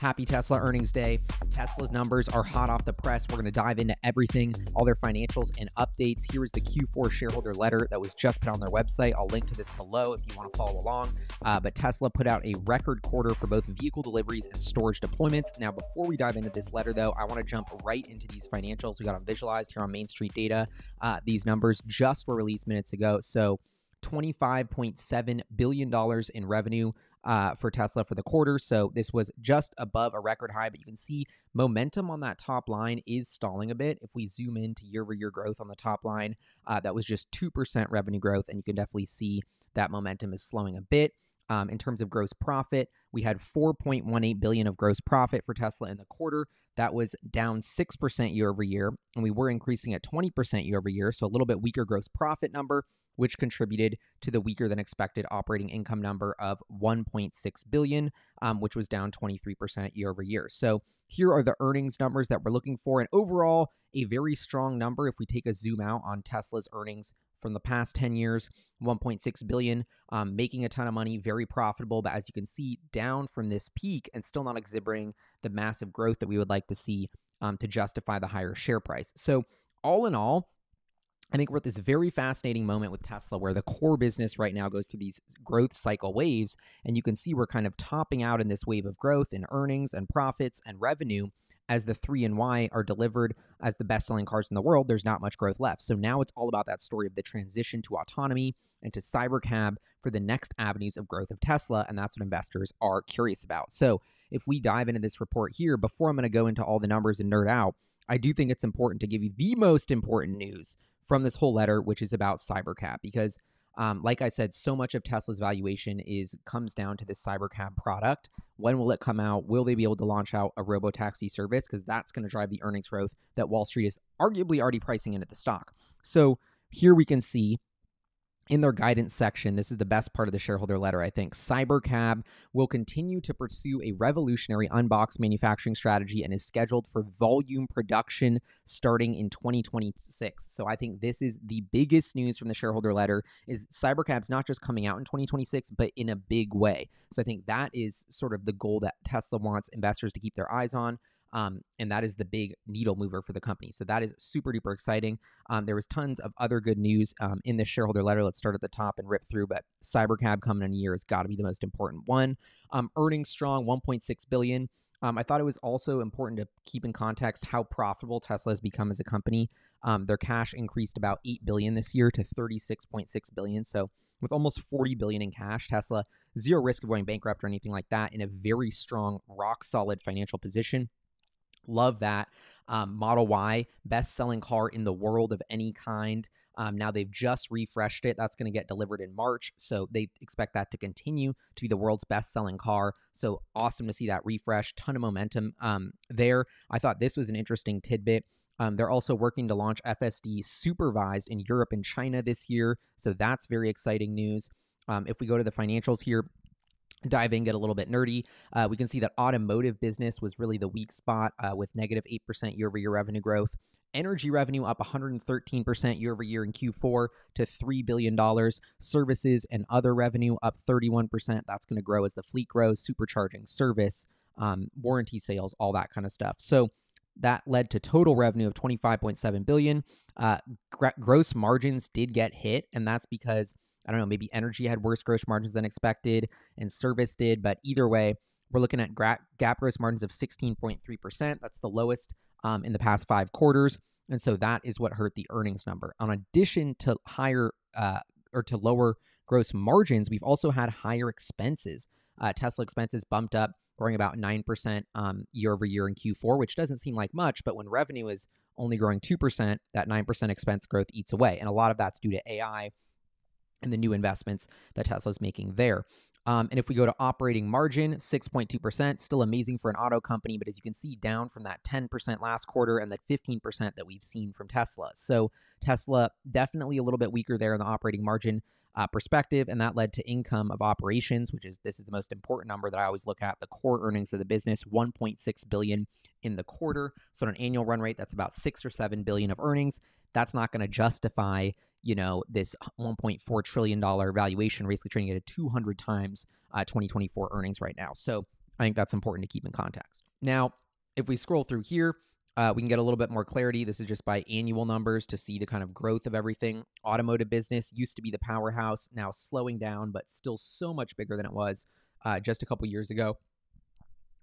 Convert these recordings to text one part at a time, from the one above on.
Happy Tesla earnings day. Tesla's numbers are hot off the press. We're going to dive into everything, all their financials and updates. Here is the Q4 shareholder letter that was just put on their website. I'll link to this below if you want to follow along. Uh, but Tesla put out a record quarter for both vehicle deliveries and storage deployments. Now, before we dive into this letter, though, I want to jump right into these financials. We got them visualized here on Main Street Data. Uh, these numbers just were released minutes ago. So, $25.7 billion in revenue uh, for Tesla for the quarter. So this was just above a record high, but you can see momentum on that top line is stalling a bit. If we zoom into year over year growth on the top line, uh, that was just 2% revenue growth. And you can definitely see that momentum is slowing a bit. Um, in terms of gross profit, we had 4.18 billion of gross profit for Tesla in the quarter. That was down 6% year over year, and we were increasing at 20% year over year, so a little bit weaker gross profit number which contributed to the weaker than expected operating income number of 1.6 billion, um, which was down 23% year over year. So here are the earnings numbers that we're looking for, and overall, a very strong number if we take a zoom out on Tesla's earnings from the past 10 years 1.6 billion um, making a ton of money very profitable but as you can see down from this peak and still not exhibiting the massive growth that we would like to see um, to justify the higher share price so all in all I think we're at this very fascinating moment with Tesla where the core business right now goes through these growth cycle waves. And you can see we're kind of topping out in this wave of growth in earnings and profits and revenue as the 3 and Y are delivered as the best selling cars in the world. There's not much growth left. So now it's all about that story of the transition to autonomy and to Cybercab for the next avenues of growth of Tesla. And that's what investors are curious about. So if we dive into this report here, before I'm going to go into all the numbers and nerd out, I do think it's important to give you the most important news from this whole letter, which is about Cybercab, because um, like I said, so much of Tesla's valuation is comes down to this Cybercab product. When will it come out? Will they be able to launch out a robo taxi service? Because that's going to drive the earnings growth that Wall Street is arguably already pricing in at the stock. So here we can see in their guidance section, this is the best part of the shareholder letter, I think. Cybercab will continue to pursue a revolutionary unbox manufacturing strategy and is scheduled for volume production starting in 2026. So I think this is the biggest news from the shareholder letter is Cybercab's not just coming out in 2026, but in a big way. So I think that is sort of the goal that Tesla wants investors to keep their eyes on. Um, and that is the big needle mover for the company. So that is super duper exciting. Um, there was tons of other good news um, in this shareholder letter. Let's start at the top and rip through. But Cybercab coming in a year has got to be the most important one. Um, earnings strong, 1.6 billion. Um, I thought it was also important to keep in context how profitable Tesla has become as a company. Um, their cash increased about 8 billion this year to 36.6 billion. So with almost 40 billion in cash, Tesla zero risk of going bankrupt or anything like that in a very strong, rock solid financial position. Love that. Um, Model Y, best selling car in the world of any kind. Um, now they've just refreshed it. That's going to get delivered in March. So they expect that to continue to be the world's best selling car. So awesome to see that refresh. Ton of momentum um, there. I thought this was an interesting tidbit. Um, they're also working to launch FSD supervised in Europe and China this year. So that's very exciting news. Um, if we go to the financials here, dive in, get a little bit nerdy. Uh, we can see that automotive business was really the weak spot uh, with negative 8% year over year revenue growth. Energy revenue up 113% year over year in Q4 to $3 billion. Services and other revenue up 31%. That's going to grow as the fleet grows, supercharging service, um, warranty sales, all that kind of stuff. So that led to total revenue of 25.7 billion. Uh, gr- gross margins did get hit, and that's because I don't know, maybe energy had worse gross margins than expected and service did. But either way, we're looking at gra- GAAP gross margins of 16.3%. That's the lowest um, in the past five quarters. And so that is what hurt the earnings number. In addition to higher uh, or to lower gross margins, we've also had higher expenses. Uh, Tesla expenses bumped up, growing about 9% um, year over year in Q4, which doesn't seem like much, but when revenue is only growing 2%, that 9% expense growth eats away. And a lot of that's due to AI and the new investments that Tesla is making there. Um, and if we go to operating margin, 6.2%, still amazing for an auto company, but as you can see, down from that 10% last quarter and that 15% that we've seen from Tesla. So Tesla definitely a little bit weaker there in the operating margin uh, perspective, and that led to income of operations, which is this is the most important number that I always look at. The core earnings of the business, 1.6 billion in the quarter. So on an annual run rate, that's about six or seven billion of earnings. That's not going to justify you know this 1.4 trillion dollar valuation, basically trading at a 200 times uh, 2024 earnings right now. So I think that's important to keep in context. Now, if we scroll through here, uh, we can get a little bit more clarity. This is just by annual numbers to see the kind of growth of everything. Automotive business used to be the powerhouse, now slowing down, but still so much bigger than it was uh, just a couple years ago.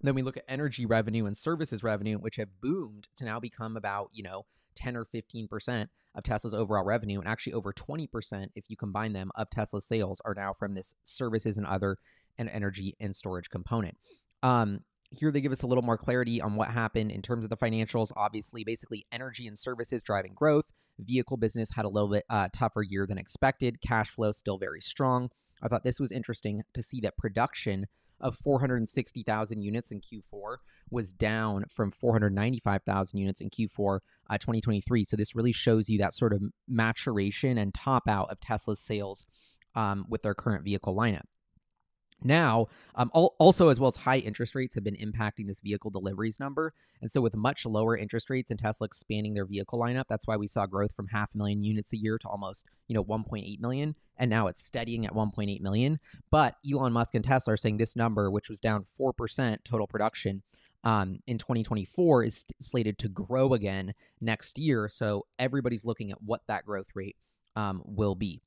Then we look at energy revenue and services revenue, which have boomed to now become about, you know, 10 or 15% of Tesla's overall revenue, and actually over 20% if you combine them of Tesla's sales are now from this services and other and energy and storage component. Um, here they give us a little more clarity on what happened in terms of the financials. Obviously, basically energy and services driving growth. Vehicle business had a little bit uh, tougher year than expected. Cash flow still very strong. I thought this was interesting to see that production of 460,000 units in Q4 was down from 495,000 units in Q4 uh, 2023. So this really shows you that sort of maturation and top out of Tesla's sales um, with their current vehicle lineup. Now, um, also as well as high interest rates have been impacting this vehicle deliveries number, and so with much lower interest rates and Tesla expanding their vehicle lineup, that's why we saw growth from half a million units a year to almost you know 1.8 million, and now it's steadying at 1.8 million. But Elon Musk and Tesla are saying this number, which was down four percent total production um, in 2024, is slated to grow again next year. So everybody's looking at what that growth rate um, will be.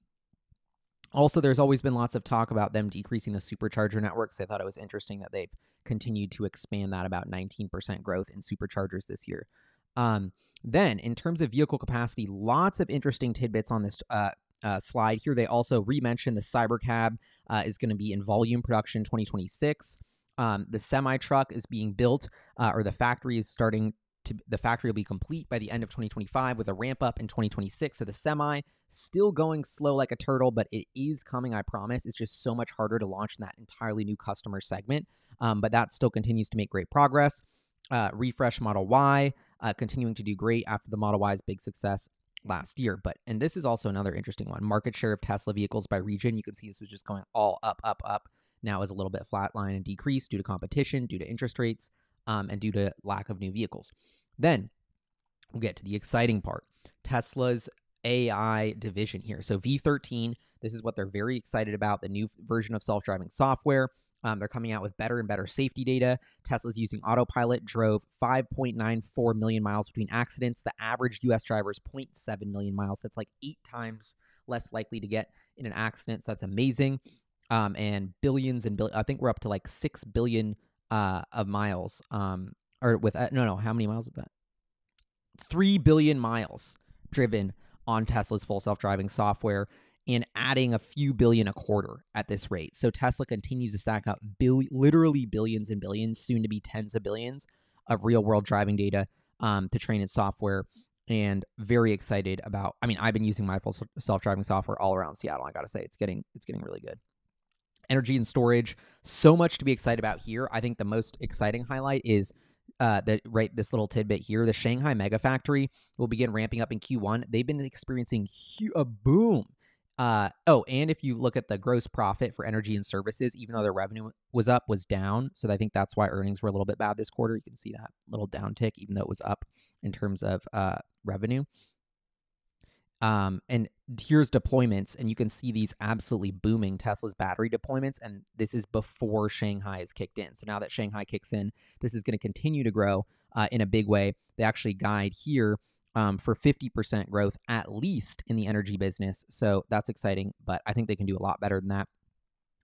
Also, there's always been lots of talk about them decreasing the supercharger networks. I thought it was interesting that they've continued to expand that about 19% growth in superchargers this year. Um, then, in terms of vehicle capacity, lots of interesting tidbits on this uh, uh, slide here. They also re-mentioned the Cybercab uh, is going to be in volume production 2026. Um, the semi truck is being built, uh, or the factory is starting to. The factory will be complete by the end of 2025 with a ramp up in 2026. So the semi Still going slow like a turtle, but it is coming, I promise. It's just so much harder to launch in that entirely new customer segment. Um, but that still continues to make great progress. Uh, refresh Model Y, uh, continuing to do great after the Model Y's big success last year. But, and this is also another interesting one market share of Tesla vehicles by region. You can see this was just going all up, up, up. Now is a little bit flatline and decreased due to competition, due to interest rates, um, and due to lack of new vehicles. Then we'll get to the exciting part. Tesla's AI division here. So V13, this is what they're very excited about the new version of self driving software. Um, they're coming out with better and better safety data. Tesla's using autopilot, drove 5.94 million miles between accidents. The average US driver is 0.7 million miles. That's like eight times less likely to get in an accident. So that's amazing. Um, and billions and billions, I think we're up to like 6 billion uh, of miles. Um, or with, uh, no, no, how many miles is that? 3 billion miles driven on Tesla's full self driving software and adding a few billion a quarter at this rate. So Tesla continues to stack up bill- literally billions and billions, soon to be tens of billions of real world driving data um, to train its software. And very excited about. I mean, I've been using my full self driving software all around Seattle. I got to say, it's getting it's getting really good. Energy and storage, so much to be excited about here. I think the most exciting highlight is uh, that right this little tidbit here the shanghai mega factory will begin ramping up in q1 they've been experiencing hu- a boom. Uh, oh and if you look at the gross profit for energy and services even though their revenue was up was down. So i think that's why earnings were a little bit bad this quarter. You can see that little downtick even though it was up in terms of uh, revenue um, and here's deployments, and you can see these absolutely booming Tesla's battery deployments, and this is before Shanghai is kicked in. So now that Shanghai kicks in, this is going to continue to grow uh, in a big way. They actually guide here um, for 50% growth at least in the energy business. So that's exciting, but I think they can do a lot better than that.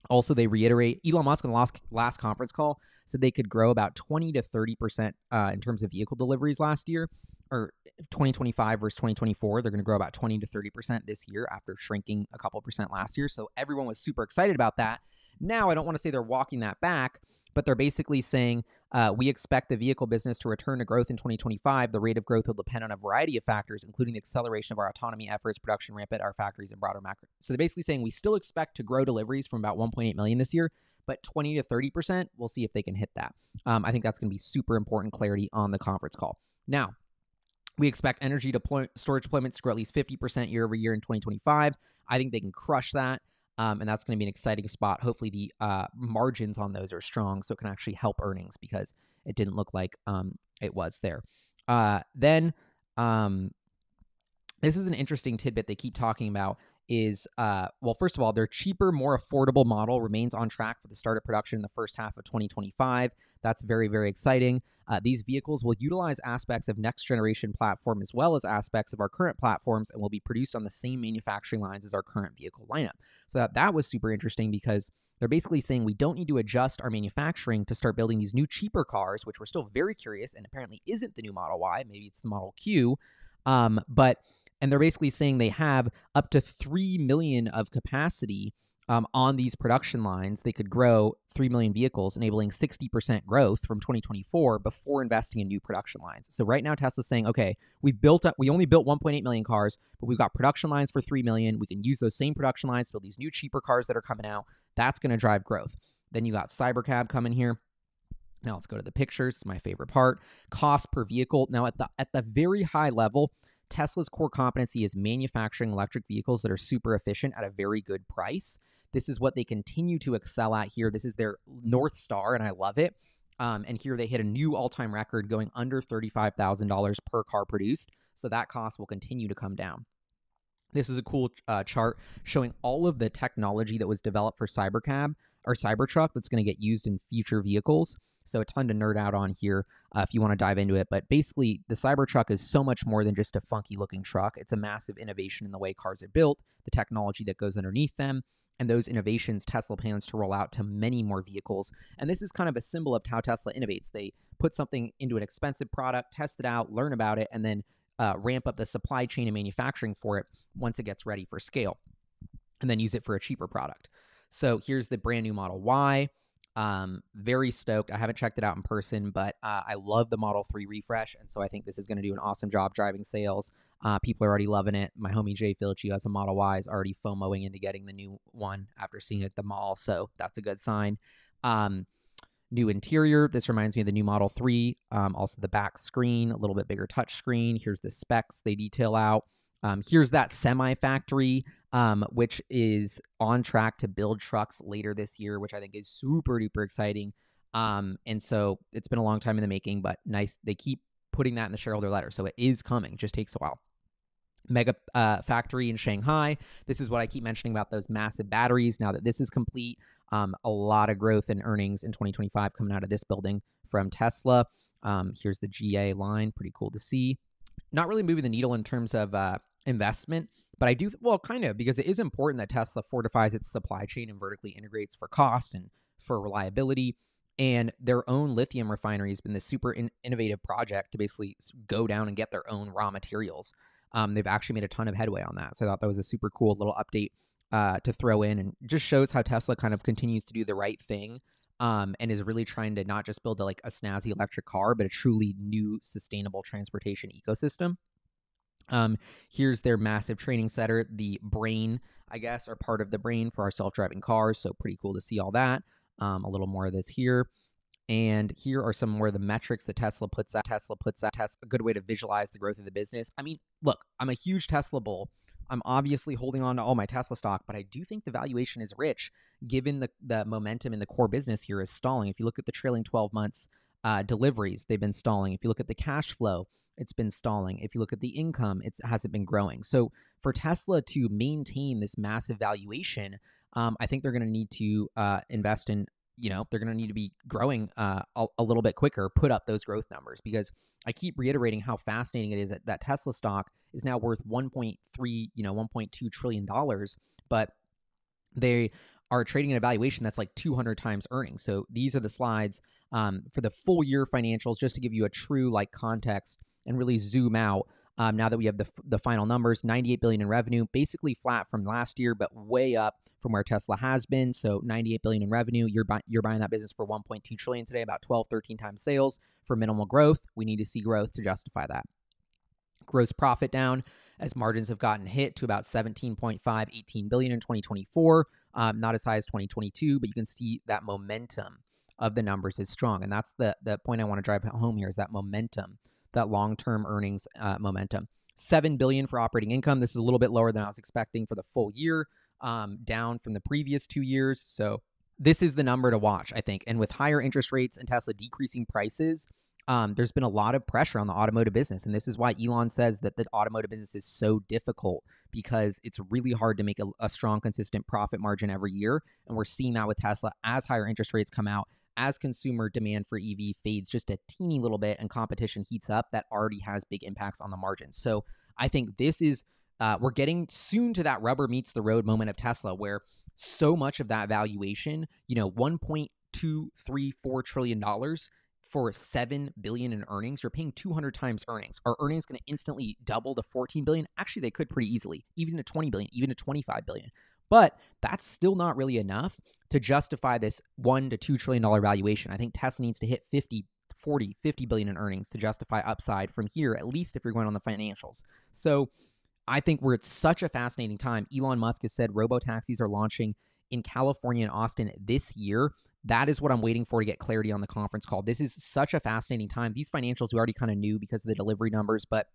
Also, they reiterate Elon Musk on the last, last conference call said they could grow about 20 to 30% uh, in terms of vehicle deliveries last year or 2025 versus 2024, they're going to grow about 20 to 30% this year after shrinking a couple percent last year. So everyone was super excited about that. Now, I don't want to say they're walking that back, but they're basically saying uh, we expect the vehicle business to return to growth in 2025. The rate of growth will depend on a variety of factors, including the acceleration of our autonomy efforts, production ramp at our factories, and broader macro. So they're basically saying we still expect to grow deliveries from about 1.8 million this year, but 20 to 30%, we'll see if they can hit that. Um, I think that's going to be super important clarity on the conference call. Now, we expect energy deploy- storage deployments to grow at least 50% year over year in 2025. I think they can crush that. Um, and that's going to be an exciting spot. Hopefully, the uh, margins on those are strong, so it can actually help earnings because it didn't look like um, it was there. Uh, then, um, this is an interesting tidbit they keep talking about is uh, well, first of all, their cheaper, more affordable model remains on track for the start of production in the first half of 2025. That's very, very exciting. Uh, these vehicles will utilize aspects of next generation platform as well as aspects of our current platforms and will be produced on the same manufacturing lines as our current vehicle lineup. So that, that was super interesting because they're basically saying we don't need to adjust our manufacturing to start building these new cheaper cars, which we're still very curious and apparently isn't the new Model Y. Maybe it's the Model Q. Um, but and they're basically saying they have up to 3 million of capacity um, on these production lines. They could grow 3 million vehicles, enabling 60% growth from 2024 before investing in new production lines. So right now, Tesla's saying, okay, we built up, we only built 1.8 million cars, but we've got production lines for 3 million. We can use those same production lines to build these new, cheaper cars that are coming out. That's going to drive growth. Then you got Cybercab coming here. Now let's go to the pictures. It's my favorite part. Cost per vehicle. Now at the at the very high level, Tesla's core competency is manufacturing electric vehicles that are super efficient at a very good price. This is what they continue to excel at here. This is their North Star, and I love it. Um, and here they hit a new all time record going under $35,000 per car produced. So that cost will continue to come down. This is a cool uh, chart showing all of the technology that was developed for Cybercab or Cybertruck that's going to get used in future vehicles. So a ton to nerd out on here uh, if you want to dive into it. But basically, the Cybertruck is so much more than just a funky looking truck. It's a massive innovation in the way cars are built, the technology that goes underneath them, and those innovations Tesla plans to roll out to many more vehicles. And this is kind of a symbol of how Tesla innovates. They put something into an expensive product, test it out, learn about it, and then uh, ramp up the supply chain and manufacturing for it once it gets ready for scale, and then use it for a cheaper product. So here's the brand new Model Y. Um, very stoked. I haven't checked it out in person, but uh, I love the Model 3 refresh. And so I think this is going to do an awesome job driving sales. Uh, people are already loving it. My homie Jay Filch, who has a Model Y, is already FOMOing into getting the new one after seeing it at the mall. So that's a good sign. Um, new interior. This reminds me of the new Model 3. Um, also, the back screen, a little bit bigger touch screen. Here's the specs they detail out. Um, here's that semi factory, um, which is on track to build trucks later this year, which I think is super duper exciting. Um, and so it's been a long time in the making, but nice. They keep putting that in the shareholder letter. So it is coming, it just takes a while. Mega uh, factory in Shanghai. This is what I keep mentioning about those massive batteries. Now that this is complete, um, a lot of growth in earnings in 2025 coming out of this building from Tesla. Um, here's the GA line, pretty cool to see. Not really moving the needle in terms of uh, investment, but I do, well, kind of, because it is important that Tesla fortifies its supply chain and vertically integrates for cost and for reliability. And their own lithium refinery has been this super in- innovative project to basically go down and get their own raw materials. Um, they've actually made a ton of headway on that. So I thought that was a super cool little update uh, to throw in and just shows how Tesla kind of continues to do the right thing um, and is really trying to not just build a, like a snazzy electric car, but a truly new sustainable transportation ecosystem. Um, here's their massive training center, the brain, I guess, are part of the brain for our self-driving cars. So pretty cool to see all that. Um, a little more of this here. And here are some more of the metrics that Tesla puts out. Tesla puts out Tesla, a good way to visualize the growth of the business. I mean, look, I'm a huge Tesla bull. I'm obviously holding on to all my Tesla stock, but I do think the valuation is rich given the, the momentum in the core business here is stalling. If you look at the trailing 12 months uh, deliveries, they've been stalling. If you look at the cash flow, it's been stalling. If you look at the income, it hasn't been growing. So for Tesla to maintain this massive valuation, um, I think they're going to need to uh, invest in. You know, they're going to need to be growing uh, a, a, little bit quicker, put up those growth numbers because I keep reiterating how fascinating it is that, that Tesla stock is now worth 1.3, you know, 1.2 trillion dollars, but they are trading at a valuation that's like 200 times earnings. So these are the slides um, for the full year financials, just to give you a true like context and really zoom out. Um, now that we have the the final numbers, 98 billion in revenue, basically flat from last year, but way up from where Tesla has been. So 98 billion in revenue, you're buying you're buying that business for 1.2 trillion today, about 12, 13 times sales for minimal growth. We need to see growth to justify that. Gross profit down as margins have gotten hit to about 17.5, 18 billion in 2024. Um, not as high as 2022, but you can see that momentum of the numbers is strong, and that's the the point I want to drive home here is that momentum that long-term earnings uh, momentum. Seven billion for operating income. This is a little bit lower than I was expecting for the full year, um, down from the previous two years. So this is the number to watch, I think. And with higher interest rates and Tesla decreasing prices, um, there's been a lot of pressure on the automotive business. And this is why Elon says that the automotive business is so difficult because it's really hard to make a, a strong, consistent profit margin every year. And we're seeing that with Tesla as higher interest rates come out, as consumer demand for EV fades just a teeny little bit and competition heats up, that already has big impacts on the margins. So I think this is, uh, we're getting soon to that rubber meets the road moment of Tesla where so much of that valuation, you know, 1.234 trillion dollars for 7 billion in earnings you're paying 200 times earnings. Are earnings going to instantly double to 14 billion? Actually they could pretty easily even to 20 billion even to 25 billion. But that's still not really enough to justify this 1 to 2 trillion dollar valuation. I think tesla needs to hit 50 40 50 billion in earnings to justify upside from here at least if you're going on the financials. So i think we're at such a fascinating time. Elon musk has said robo taxis are launching in California and Austin this year. That is what I'm waiting for to get clarity on the conference call. This is such a fascinating time. These financials we already kind of knew because of the delivery numbers, but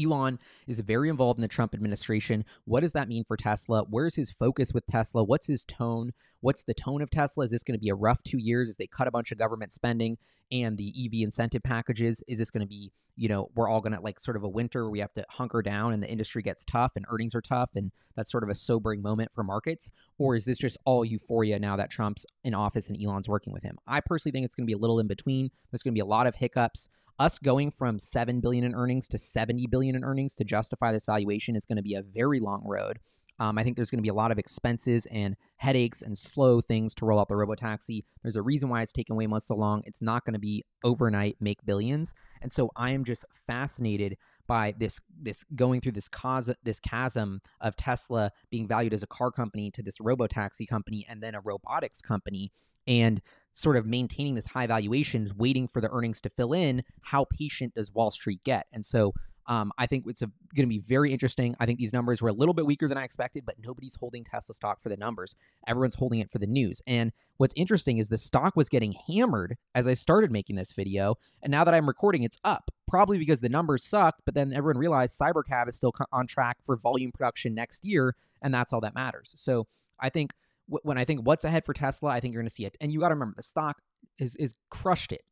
Elon is very involved in the Trump administration. What does that mean for Tesla? Where's his focus with Tesla? What's his tone? What's the tone of Tesla? Is this going to be a rough two years as they cut a bunch of government spending and the EV incentive packages? Is this going to be, you know, we're all going to like sort of a winter where we have to hunker down and the industry gets tough and earnings are tough and that's sort of a sobering moment for markets? Or is this just all euphoria now that Trump's in office and Elon's working with him? I personally think it's going to be a little in between. There's going to be a lot of hiccups us going from 7 billion in earnings to 70 billion in earnings to justify this valuation is going to be a very long road. Um, I think there's going to be a lot of expenses and headaches and slow things to roll out the robotaxi. There's a reason why it's taken way much so long. It's not going to be overnight make billions. And so I am just fascinated by this this going through this cause this chasm of Tesla being valued as a car company to this robotaxi company and then a robotics company and sort of maintaining this high valuations, waiting for the earnings to fill in, how patient does Wall Street get? And so um, I think it's going to be very interesting. I think these numbers were a little bit weaker than I expected, but nobody's holding Tesla stock for the numbers. Everyone's holding it for the news. And what's interesting is the stock was getting hammered as I started making this video. And now that I'm recording, it's up, probably because the numbers sucked. But then everyone realized Cybercab is still on track for volume production next year. And that's all that matters. So I think when I think what's ahead for Tesla, I think you're going to see it. And you got to remember the stock is is crushed it.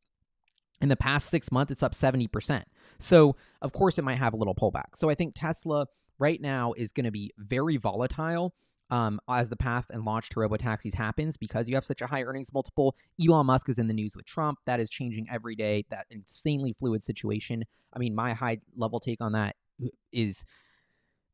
In the past six months, it's up 70%. So, of course, it might have a little pullback. So, I think Tesla right now is going to be very volatile um, as the path and launch to robotaxis happens because you have such a high earnings multiple. Elon Musk is in the news with Trump. That is changing every day. That insanely fluid situation. I mean, my high level take on that is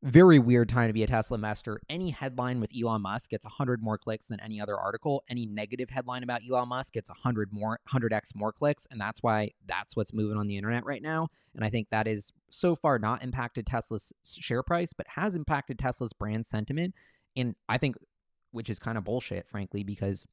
very weird time to be a Tesla investor. Any headline with Elon Musk gets 100 more clicks than any other article. Any negative headline about Elon Musk gets 100 more 100x more clicks and that's why that's what's moving on the internet right now. And I think that is so far not impacted Tesla's share price but has impacted Tesla's brand sentiment and I think which is kind of bullshit frankly because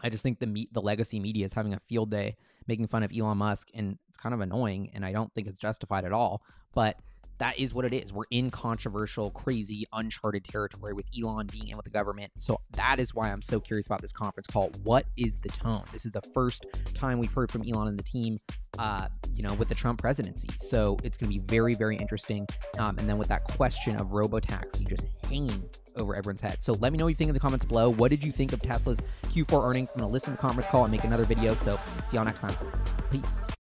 I just think the me- the legacy media is having a field day making fun of Elon Musk and it's kind of annoying and I don't think it's justified at all. But that is what it is. We're in controversial, crazy, uncharted territory with Elon being in with the government. So that is why I'm so curious about this conference call. What is the tone? This is the first time we've heard from Elon and the team, uh, you know, with the Trump presidency. So it's going to be very, very interesting. Um, and then with that question of robotaxi just hanging over everyone's head. So let me know what you think in the comments below. What did you think of Tesla's Q4 earnings? I'm going to listen to the conference call and make another video. So see y'all next time. Peace.